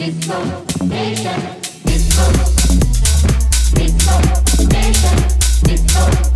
Disco Nation. Disco Nation. Disco Nation.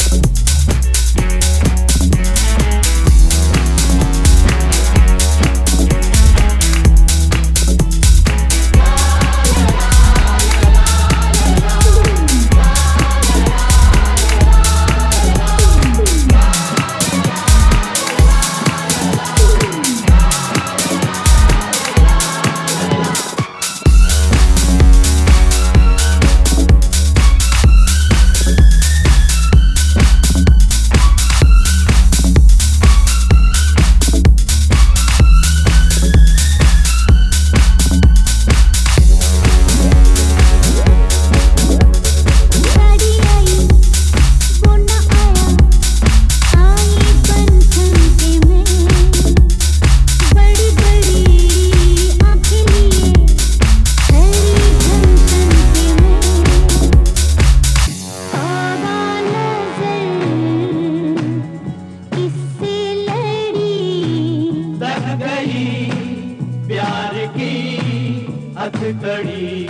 हथकड़ी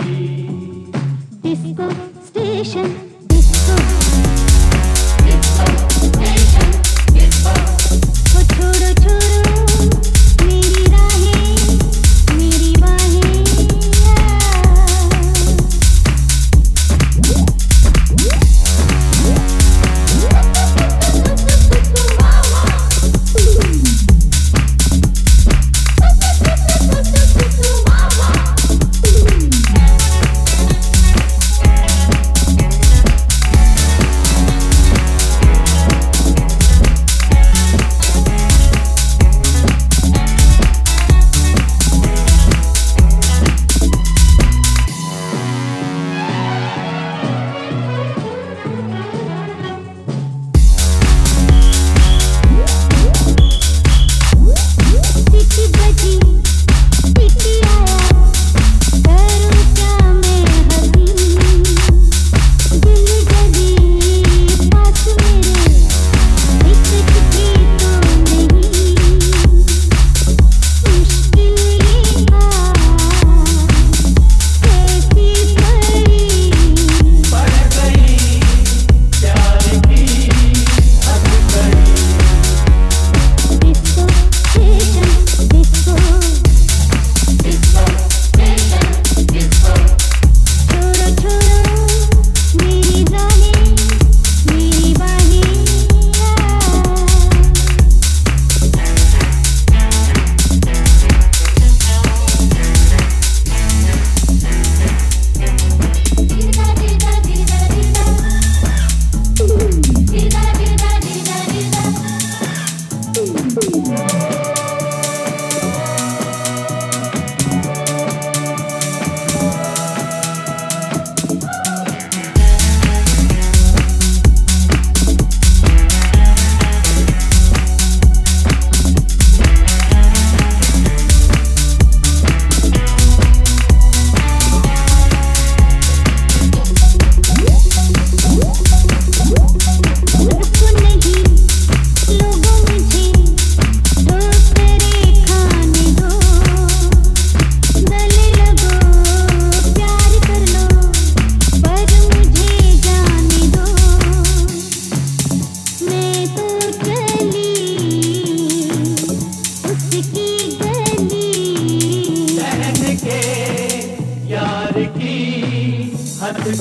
disco station.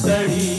सड़ी